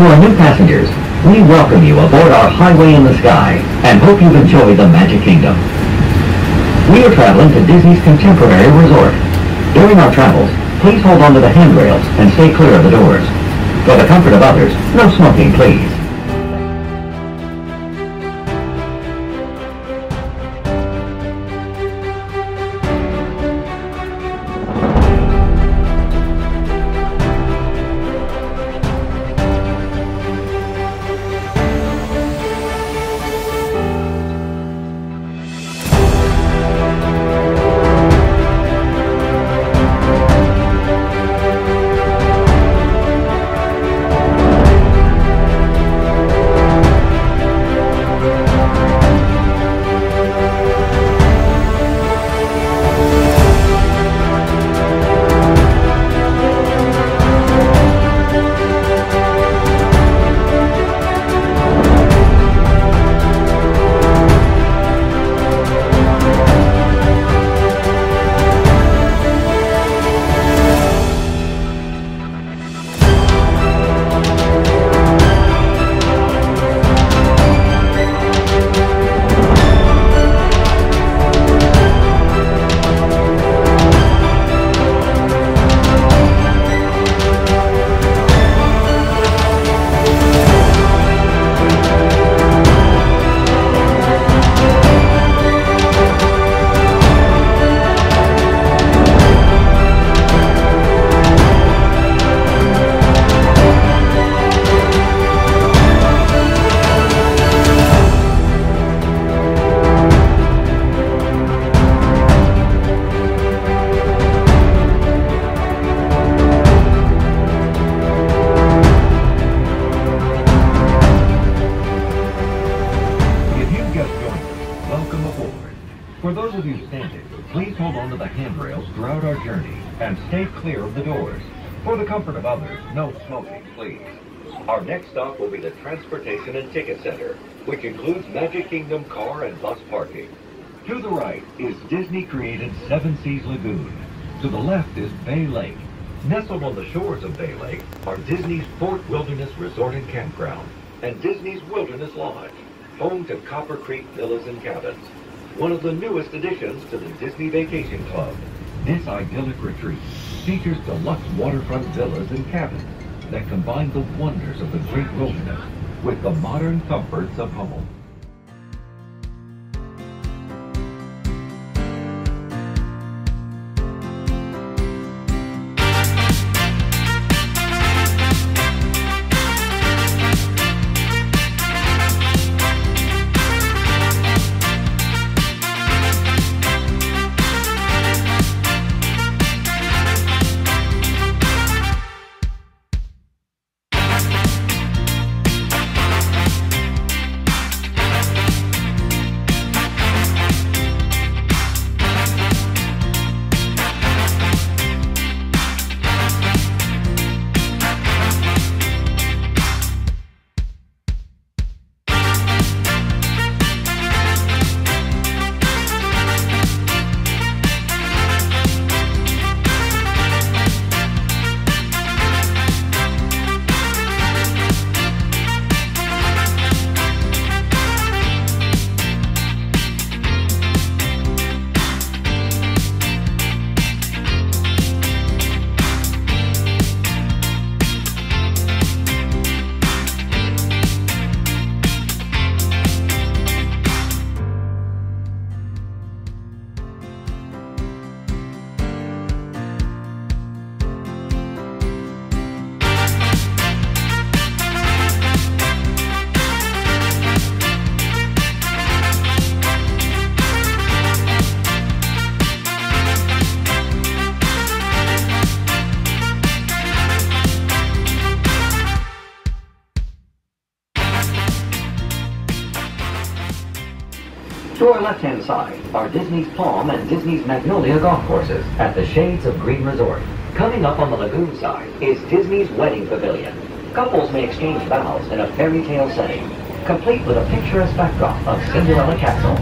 To our new passengers, we welcome you aboard our Highway in the Sky and hope you've enjoyed the Magic Kingdom. We are traveling to Disney's Contemporary Resort. During our travels, please hold on to the handrails and stay clear of the doors. For the comfort of others, no smoking, please. Stay clear of the doors. For the comfort of others, no smoking, please. Our next stop will be the Transportation and Ticket Center, which includes Magic Kingdom car and bus parking. To the right is Disney-created Seven Seas Lagoon. To the left is Bay Lake. Nestled on the shores of Bay Lake are Disney's Fort Wilderness Resort and Campground and Disney's Wilderness Lodge, home to Copper Creek Villas and Cabins, one of the newest additions to the Disney Vacation Club. This idyllic retreat features deluxe waterfront villas and cabins that combine the wonders of the great wilderness with the modern comforts of home. To our left-hand side are Disney's Palm and Disney's Magnolia golf courses at the Shades of Green Resort. Coming up on the lagoon side is Disney's Wedding Pavilion. Couples may exchange vows in a fairy tale setting, complete with a picturesque backdrop of Cinderella Castle